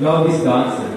não is.